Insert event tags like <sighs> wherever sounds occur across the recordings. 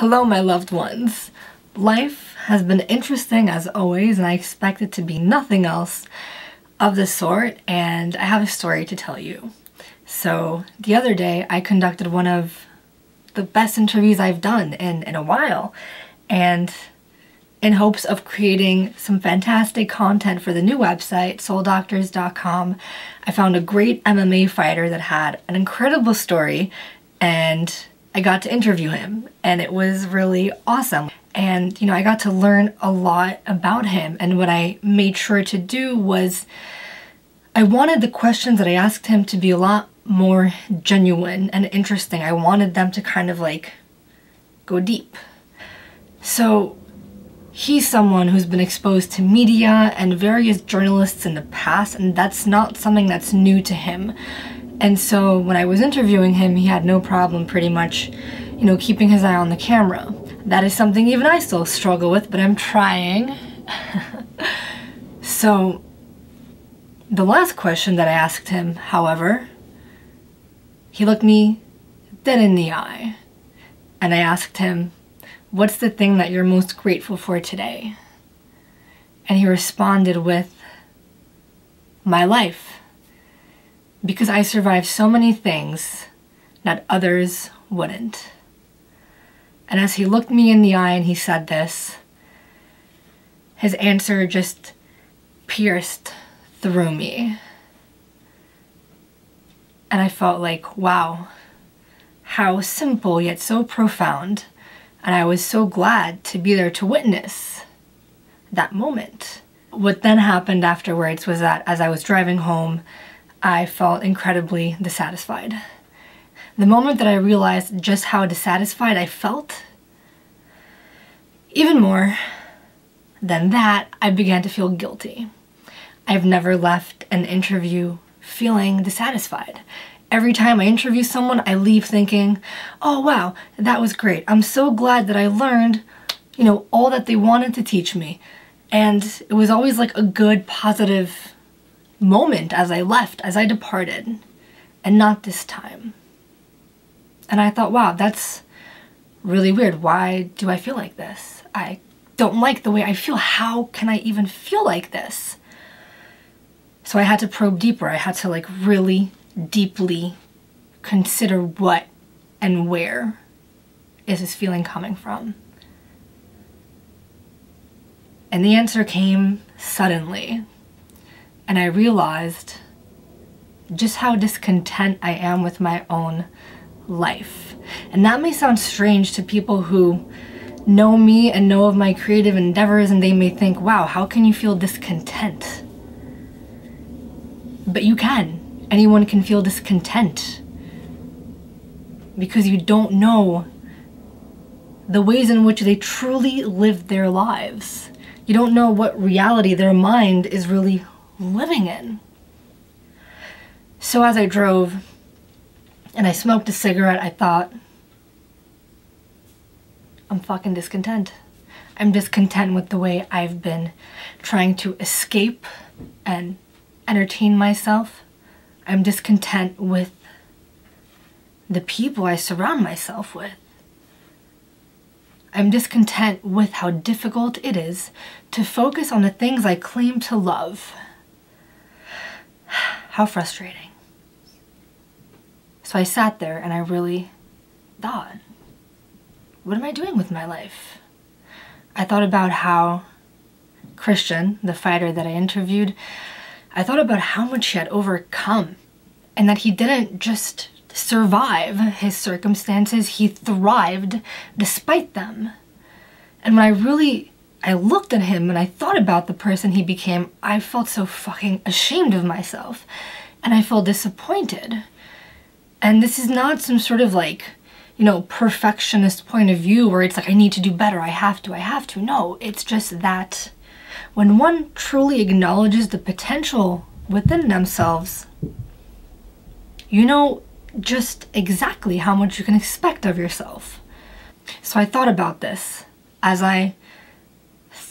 Hello, my loved ones. Life has been interesting as always, and I expect it to be nothing else of the sort, and I have a story to tell you. So, the other day, I conducted one of the best interviews I've done in, in a while, and in hopes of creating some fantastic content for the new website, souldoctors.com, I found a great MMA fighter that had an incredible story and I got to interview him and it was really awesome. And, you know, I got to learn a lot about him. And what I made sure to do was I wanted the questions that I asked him to be a lot more genuine and interesting. I wanted them to kind of like go deep. So he's someone who's been exposed to media and various journalists in the past, and that's not something that's new to him. And so when I was interviewing him, he had no problem pretty much, you know, keeping his eye on the camera. That is something even I still struggle with, but I'm trying. <laughs> so the last question that I asked him, however, he looked me dead in the eye. And I asked him, what's the thing that you're most grateful for today? And he responded with, my life because I survived so many things that others wouldn't. And as he looked me in the eye and he said this, his answer just pierced through me. And I felt like, wow, how simple yet so profound. And I was so glad to be there to witness that moment. What then happened afterwards was that as I was driving home, I felt incredibly dissatisfied. The moment that I realized just how dissatisfied I felt, even more than that, I began to feel guilty. I've never left an interview feeling dissatisfied. Every time I interview someone, I leave thinking, oh wow, that was great. I'm so glad that I learned, you know, all that they wanted to teach me. And it was always like a good, positive moment as I left, as I departed, and not this time. And I thought, wow, that's really weird. Why do I feel like this? I don't like the way I feel. How can I even feel like this? So I had to probe deeper. I had to like really deeply consider what and where is this feeling coming from. And the answer came suddenly and I realized just how discontent I am with my own life. And that may sound strange to people who know me and know of my creative endeavors and they may think, wow, how can you feel discontent? But you can. Anyone can feel discontent because you don't know the ways in which they truly live their lives. You don't know what reality their mind is really living in. So as I drove and I smoked a cigarette, I thought, I'm fucking discontent. I'm discontent with the way I've been trying to escape and entertain myself. I'm discontent with the people I surround myself with. I'm discontent with how difficult it is to focus on the things I claim to love <sighs> how frustrating. So I sat there and I really thought, what am I doing with my life? I thought about how Christian, the fighter that I interviewed, I thought about how much he had overcome and that he didn't just survive his circumstances, he thrived despite them. And when I really I looked at him and I thought about the person he became, I felt so fucking ashamed of myself. And I felt disappointed. And this is not some sort of like, you know, perfectionist point of view where it's like, I need to do better, I have to, I have to. No, it's just that when one truly acknowledges the potential within themselves, you know just exactly how much you can expect of yourself. So I thought about this as I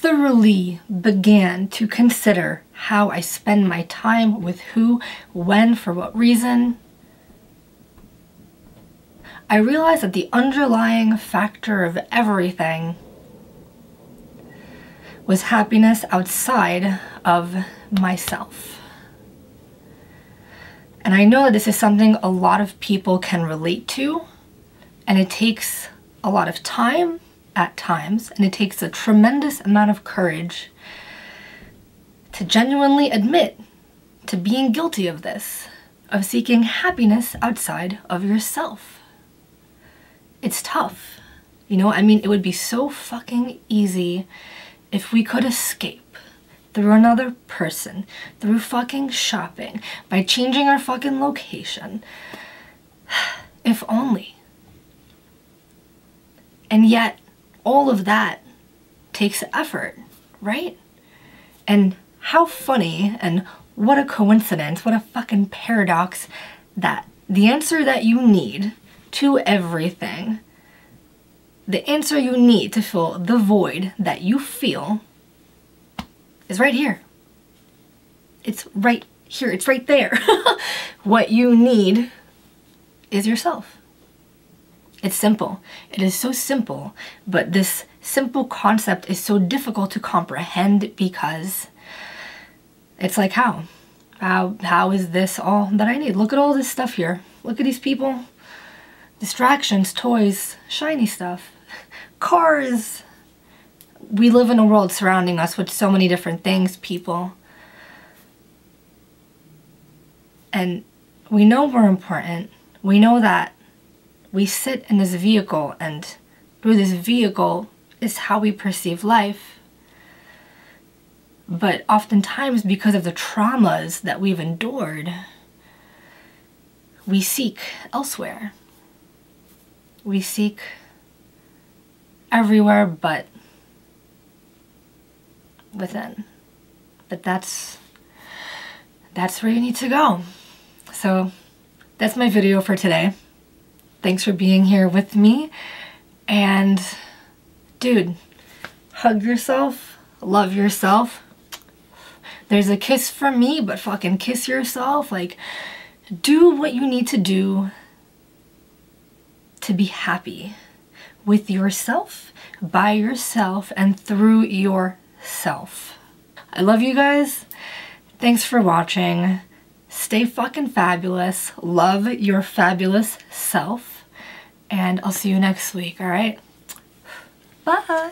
thoroughly began to consider how I spend my time with who, when, for what reason, I realized that the underlying factor of everything was happiness outside of myself. And I know that this is something a lot of people can relate to, and it takes a lot of time at times, and it takes a tremendous amount of courage to genuinely admit to being guilty of this, of seeking happiness outside of yourself. It's tough. You know, I mean, it would be so fucking easy if we could escape through another person, through fucking shopping, by changing our fucking location. <sighs> If only. And yet, all of that takes effort, right? And how funny and what a coincidence, what a fucking paradox that the answer that you need to everything, the answer you need to fill the void that you feel is right here. It's right here, it's right there. <laughs> what you need is yourself. It's simple. It is so simple, but this simple concept is so difficult to comprehend because it's like how? How how is this all that I need? Look at all this stuff here. Look at these people. Distractions, toys, shiny stuff, cars, we live in a world surrounding us with so many different things, people. And we know we're important. We know that we sit in this vehicle, and through this vehicle is how we perceive life. But oftentimes, because of the traumas that we've endured, we seek elsewhere. We seek everywhere but within. But that's that's where you need to go. So that's my video for today. Thanks for being here with me. And dude, hug yourself, love yourself. There's a kiss from me, but fucking kiss yourself. Like, do what you need to do to be happy with yourself, by yourself, and through yourself. I love you guys. Thanks for watching. Stay fucking fabulous. Love your fabulous self. And I'll see you next week, alright? Bye.